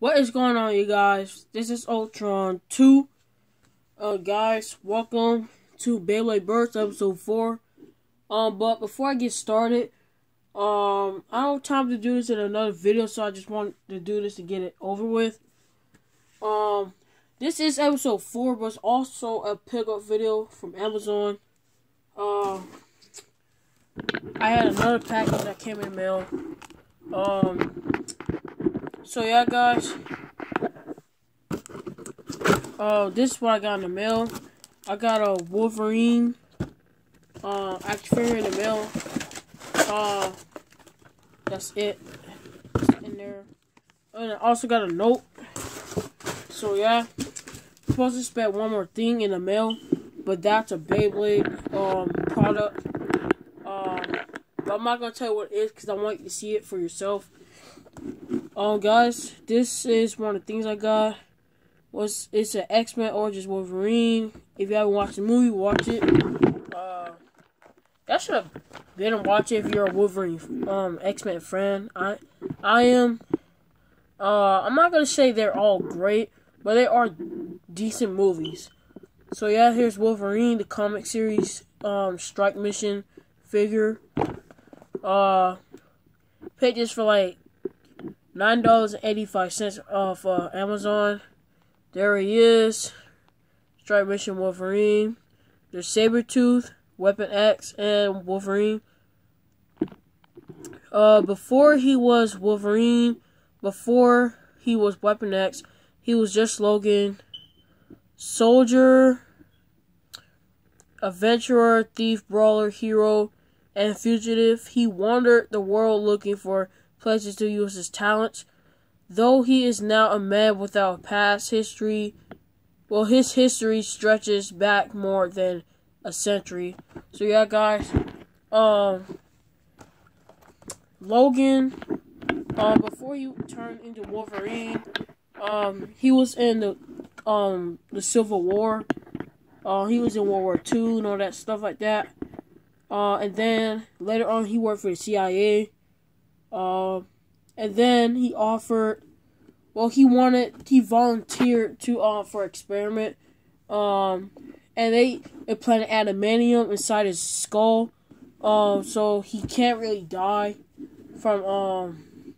What is going on, you guys? This is Ultron Tu. Uh, guys, welcome to Beyblade Burst episode 4. Um, but before I get started, um, I don't have time to do this in another video, so I just want to do this to get it over with. Um, this is episode 4, but it's also a pickup video from Amazon. Um, I had another package that came in the mail. Um, so yeah, guys. Uh, this is what I got in the mail. I got a Wolverine uh action figure in the mail. Uh, that's it. It's in there. And I also got a note. So yeah, supposed to expect one more thing in the mail, but that's a Beyblade um product. Um, but I'm not gonna tell you what it is because I want you to see it for yourself. Um, guys, this is one of the things I got. Was it's an X Men Origins Wolverine. If you haven't watched the movie, watch it. Uh, that should have been and watch it if you're a Wolverine um X Men fan. I I am. Uh, I'm not gonna say they're all great, but they are decent movies. So yeah, here's Wolverine, the comic series, um, Strike Mission figure. Uh, pages for like nine dollars and eighty five cents off uh, Amazon. There he is. Strike Mission Wolverine. There's Sabretooth, Weapon X, and Wolverine. Uh, before he was Wolverine, before he was Weapon X, he was just Logan, Soldier, Adventurer, Thief, Brawler, Hero, and Fugitive. He wandered the world looking for places to use his talents. Though he is now a man without past history, well, his history stretches back more than a century. So yeah, guys, um, Logan, um, before he turned into Wolverine, um, he was in the um the Civil War. Uh, he was in World War Two and all that stuff like that. Uh, and then later on, he worked for the CIA. Uh, and then he offered, well, he wanted, he volunteered to uh experiment. Um, and they implanted adamantium inside his skull. Um, so he can't really die from um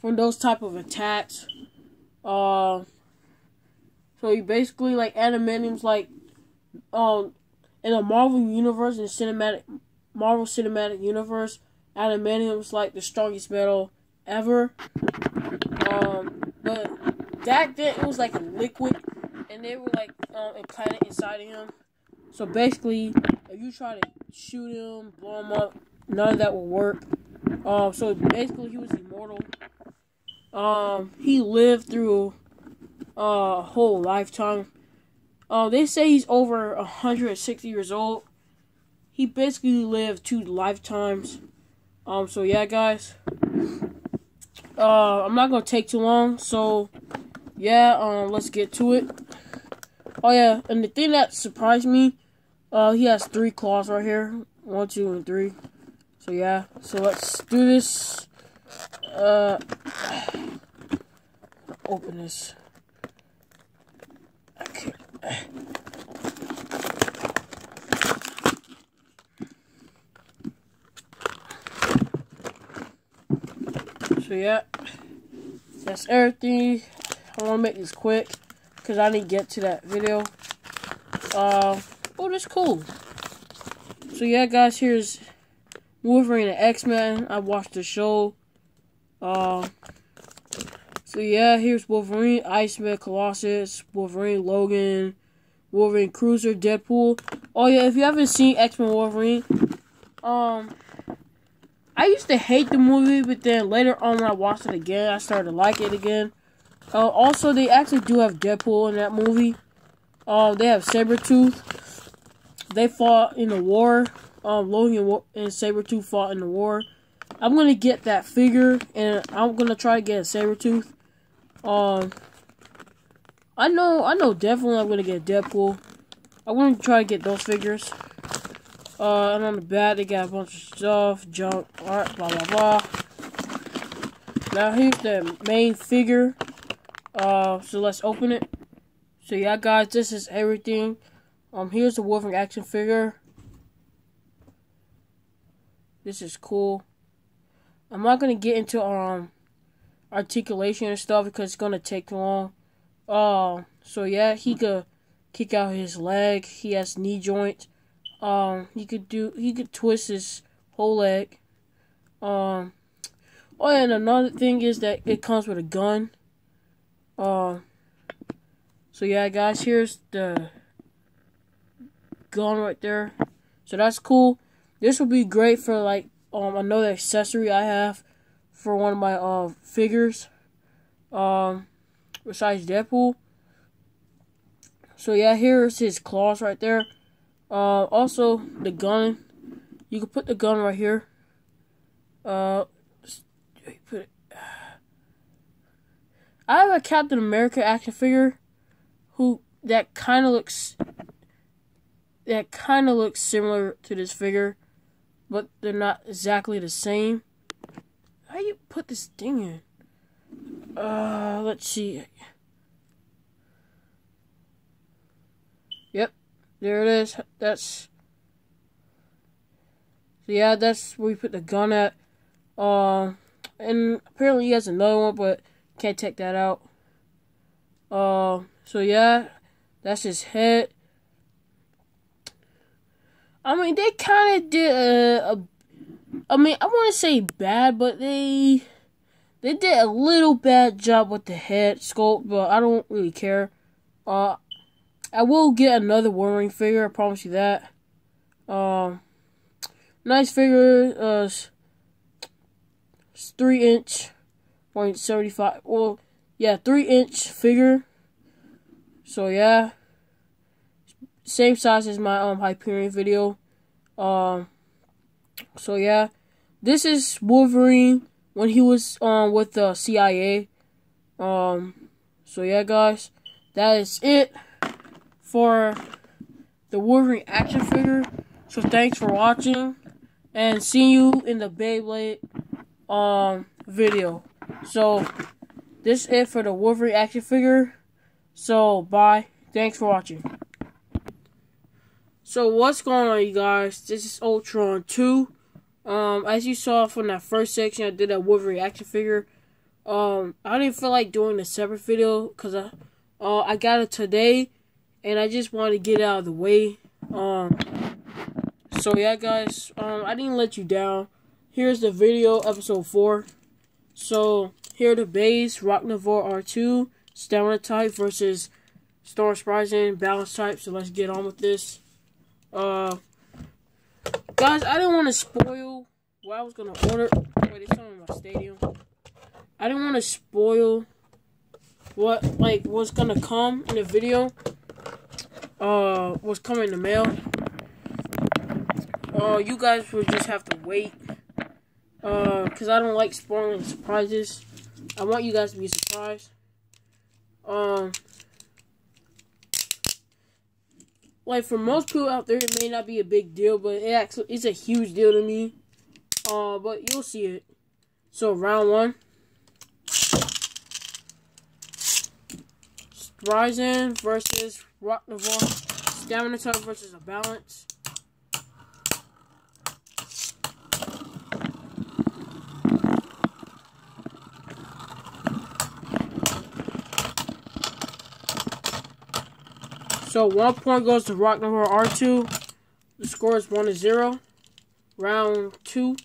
from those type of attacks. Uh, so he basically like adamantium's like um in the Marvel universe and cinematic Marvel Cinematic Universe, adamantium's like the strongest metal ever. Um, but back then it was like a liquid, and they were like um implanted inside of him. So basically, if you try to shoot him, blow him up, none of that will work. Um, so basically he was immortal. Um, he lived through a whole lifetime. Uh, they say he's over 160 years old. He basically lived two lifetimes. Um, so yeah, guys. Uh, I'm not gonna take too long. So, yeah, um, let's get to it. Oh yeah, and the thing that surprised me, uh, he has three claws right here. One, two, and three. So yeah, so let's do this. Uh, open this. Okay. So yeah, that's everything. I want to make this quick because I didn't get to that video. Uh, oh, that's cool. So yeah, guys, here's Wolverine and X-Men. I watched the show. Uh, so yeah, here's Wolverine, Iceman, Colossus, Wolverine, Logan, Wolverine, Cruiser, Deadpool. Oh yeah, if you haven't seen X-Men Wolverine, um, I used to hate the movie, but then later on when I watched it again, I started to like it again. Uh, also, they actually do have Deadpool in that movie. Uh, they have Sabretooth. They fought in the war. Um, Logan and Sabretooth fought in the war. I'm going to get that figure, and I'm going to try to get a Sabretooth. Um, I know, I know definitely I'm going to get Deadpool. I'm going to try to get those figures. Uh, and on the back, they got a bunch of stuff, junk, art, blah, blah, blah. Now, here's the main figure. Uh, so let's open it. So yeah, guys, this is everything. Um, here's the Wolverine action figure. This is cool. I'm not gonna get into um articulation and stuff because it's gonna take long. Uh, so yeah, he could kick out his leg. He has knee joint. Um, he could do he could twist his whole leg. Um, oh, and another thing is that it comes with a gun. Uh, so yeah, guys, here's the gun right there. So that's cool. This would be great for like um another accessory I have for one of my uh figures. Um, besides Deadpool. So yeah, here's his claws right there. Uh, also the gun. You can put the gun right here. Uh, put it. I have a Captain America action figure, who that kind of looks. That kind of looks similar to this figure, but they're not exactly the same. How you put this thing in? Uh, let's see. There it is. That's so yeah, that's where we put the gun at. Uh, and apparently he has another one, but can't take that out. Uh, so yeah, that's his head. I mean, they kind of did a, a. I mean, I want to say bad, but they they did a little bad job with the head sculpt, but I don't really care. Uh, I will get another Wolverine figure. I promise you that. Um, nice figure. Uh, three inch, point seventy five. Well, yeah, three inch figure. So yeah, same size as my um Hyperion video. Um, so yeah, this is Wolverine when he was um with the CIA. Um, so yeah, guys, that is it for the Wolverine action figure. So thanks for watching, and see you in the Beyblade um video. So this is it for the Wolverine action figure. So bye. Thanks for watching. So what's going on you guys? This is Ultron Tu. Um as you saw from that first section I did that Wolverine action figure. Um I didn't feel like doing a separate video cuz I uh I got it today and I just want to get out of the way. Um so yeah guys, um I didn't let you down here's the video, episode 4. So, here the base, Rocknivore R2, Stamina type versus Storm Sprising, balance type. So, let's get on with this. Uh, guys, I didn't want to spoil what I was going to order. Wait, it's on my stadium. I didn't want to spoil what, like, what's going to come in the video. Uh, what's coming in the mail. Uh, you guys will just have to wait uh, cause I don't like spoiling surprises. I want you guys to be surprised. Um, like for most people out there, it may not be a big deal, but it actually it's a huge deal to me. Uh, but you'll see it. So round one. Ryzen versus Rock Navarre. Stamina type versus a balance. So one point goes to Rock Number R2. The score is 1 to 0. Round 2.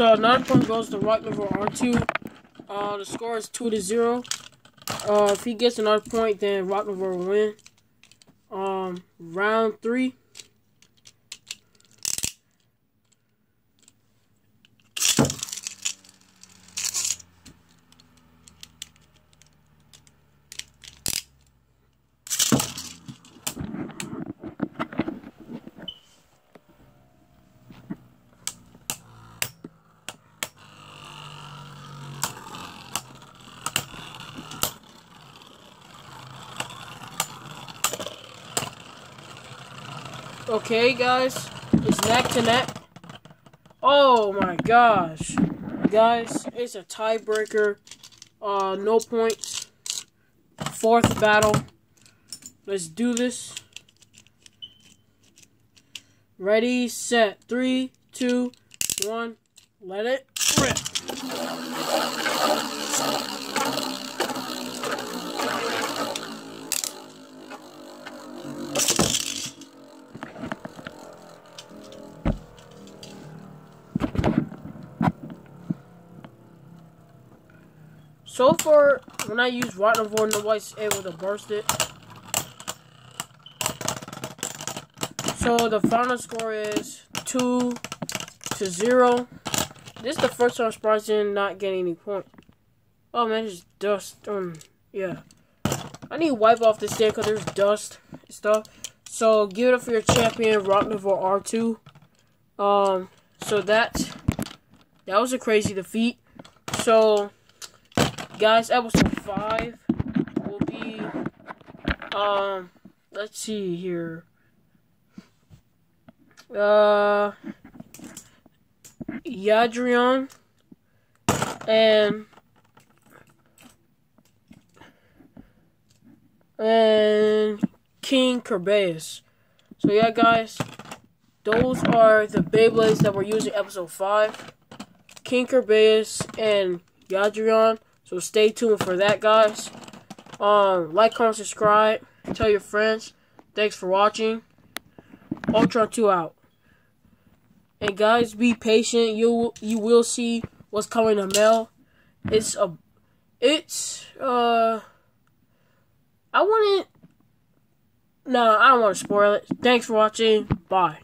So another point goes to Rock Number R2. Uh, the score is 2 to 0. Uh, if he gets another point, then Rock Number will win. Um, round 3. Okay, guys, it's neck to neck. Oh my gosh, guys, it's a tiebreaker. Uh, no points. Fourth battle. Let's do this. Ready, set, three, two, one. Let it rip. So far, when I use Rotnivore, nobody's able to burst it. So the final score is 2 to 0. This is the first time Spartan not getting any point. Oh man, there's dust. Um, yeah. I need to wipe off this thing because there's dust and stuff. So give it up for your champion, Rotnivore R2. Um, so that that was a crazy defeat. So guys, episode five will be um let's see here. Uh Yadrion and and King Kerbeus. So yeah guys, those are the Beyblades that we're using episode 5. King Kerbeus and Yadrion. So stay tuned for that guys. Um like, comment, subscribe, tell your friends. Thanks for watching. Ultra 2 out. And guys, be patient. You you will see what's coming to mail. It's a, it's uh, I wouldn't. No, I don't want to spoil it. Thanks for watching. Bye.